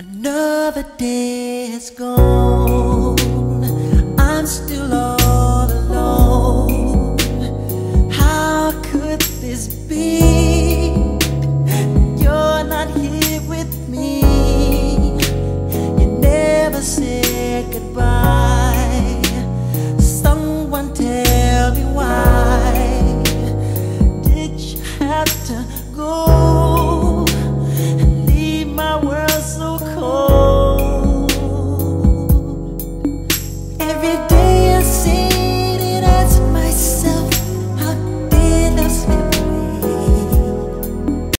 Another day has gone. I'm still all alone. How could this be? You're not here with me. You never said goodbye.